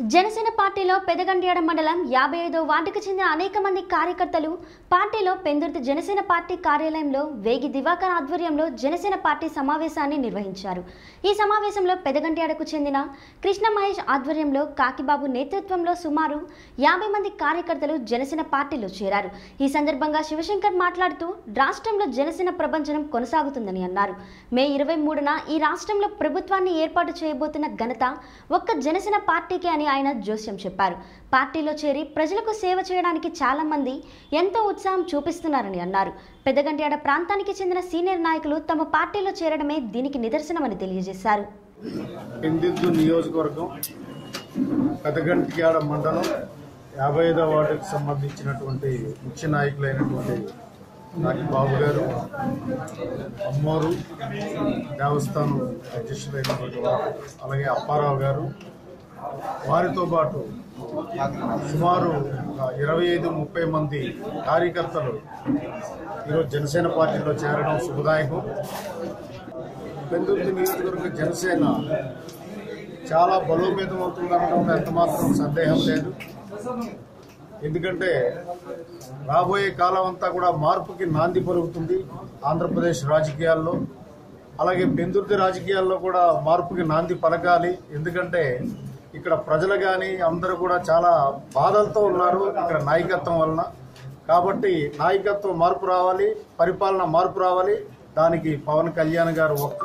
జనసేన పార్టీలో పెదగండ్యాడ మండలం యాభై ఐదో వార్డుకు చెందిన అనేక మంది కార్యకర్తలు పార్టీలో పెందుర్తి జనసేన పార్టీ కార్యాలయంలో వేగి దివాకర్ ఆధ్వర్యంలో జనసేన పార్టీ సమావేశాన్ని నిర్వహించారు. ఈ సమావేశంలో పెదగండ్యాడకు చెందిన కృష్ణ మహేష్ ఆధ్వర్యంలో కాకిబాబు నేతృత్వంలో సుమారు యాభై మంది కార్యకర్తలు జనసేన పార్టీలో చేరారు. ఈ సందర్భంగా శివశంకర్ మాట్లాడుతూ రాష్ట్రంలో జనసేన ప్రపంచనం కొనసాగుతుందని అన్నారు. మే ఇరవై మూడున ఈ రాష్ట్రంలో ప్రభుత్వాన్ని ఏర్పాటు చేయబోతున్న ఘనత ఒక్క జనసేన పార్టీకే అని ఆయన జోస్యం చెప్పారు. పార్టీలో చేరి ప్రజలకు సేవ చేయడానికి చాలామంది ఎంతో ఉత్సాహం చూపిస్తున్నారని అన్నారు. పెద్దగంట్యాడ ప్రాంతానికి చెందిన సీనియర్ నాయకులు తమ పార్టీలో చేరడమే దీనికి నిదర్శనమని తెలియజేశారు. నియోజకవర్గం పెదగంటిగాడ మండలం యాభై ఐదో వార్డుకు సంబంధించినటువంటి ముఖ్య నాయకులైనటువంటి నాటి బాబు గారు అమ్మోరు దేవస్థానం అధ్యక్షులైనటువంటి వారు అలాగే అప్పారావు గారు వారితో పాటు సుమారు ఇరవై ఐదు ముప్పై మంది కార్యకర్తలు ఈరోజు జనసేన పార్టీలో చేరడం శుభదాయకం. పెందుర్తి నియోజకవర్గ జనసేన చాలా బలోపేతం అవుతుందనడంలో ఎంతమాత్రం సందేహం లేదు. ఎందుకంటే రాబోయే కాలం అంతా కూడా మార్పుకి నాంది పలుకుతుంది ఆంధ్రప్రదేశ్ రాజకీయాల్లో. అలాగే పెందుర్తి రాజకీయాల్లో కూడా మార్పుకి నాంది పలకాలి. ఎందుకంటే ఇక్కడ ప్రజలు కానీ అందరూ కూడా చాలా బాధలతో ఉన్నారు ఇక్కడ నాయకత్వం వలన. కాబట్టి నాయకత్వం మార్పు రావాలి పరిపాలన మార్పు రావాలి. దానికి పవన్ కళ్యాణ్ గారు ఒక్క